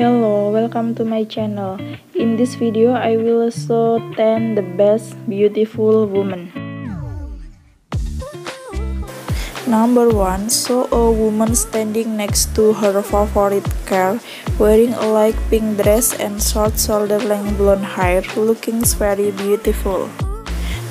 Hello, welcome to my channel. In this video, I will show 10 the best beautiful woman. Number 1. Show a woman standing next to her favorite car, wearing a light pink dress and short shoulder length blonde hair, looking very beautiful.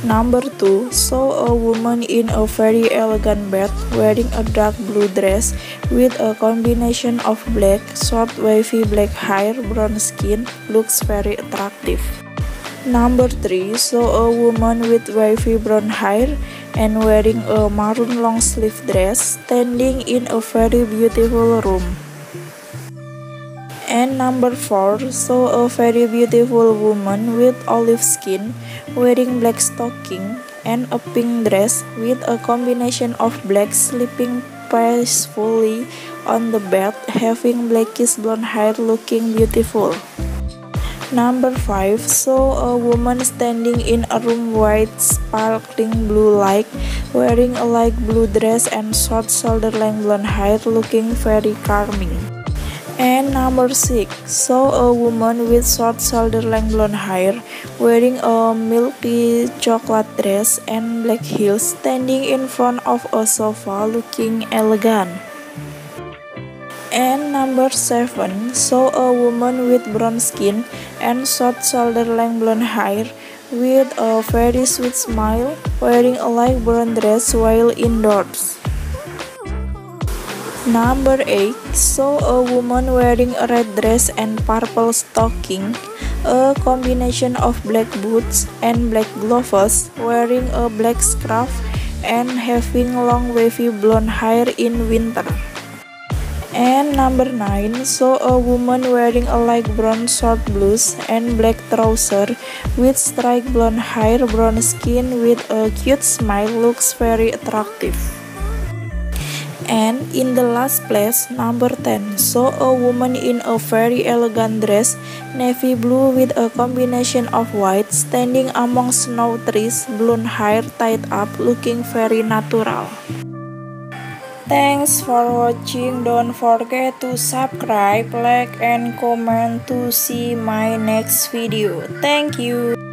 Number 2. Saw a woman in a very elegant bed wearing a dark blue dress with a combination of black, short wavy black hair, brown skin, looks very attractive. Number 3. Saw a woman with wavy brown hair and wearing a maroon long sleeve dress standing in a very beautiful room. And number 4 saw a very beautiful woman with olive skin wearing black stocking and a pink dress with a combination of black sleeping peacefully on the bed having blackish blonde hair looking beautiful. Number 5 saw a woman standing in a room white sparkling blue light wearing a light blue dress and short shoulder length blonde hair looking very charming. And number 6 saw a woman with short shoulder length blonde hair wearing a milky chocolate dress and black heels standing in front of a sofa looking elegant. And number 7 saw a woman with brown skin and short shoulder length blonde hair with a very sweet smile wearing a light brown dress while indoors. Number 8 saw a woman wearing a red dress and purple stocking, a combination of black boots and black gloves, wearing a black scarf and having long wavy blonde hair in winter. And number 9 saw a woman wearing a light brown short blouse and black trouser with striped blonde hair, brown skin with a cute smile looks very attractive. And in the last place, number 10, saw a woman in a very elegant dress, navy blue with a combination of white, standing among snow trees, blonde hair tied up, looking very natural. Thanks for watching. Don't forget to subscribe, like, and comment to see my next video. Thank you.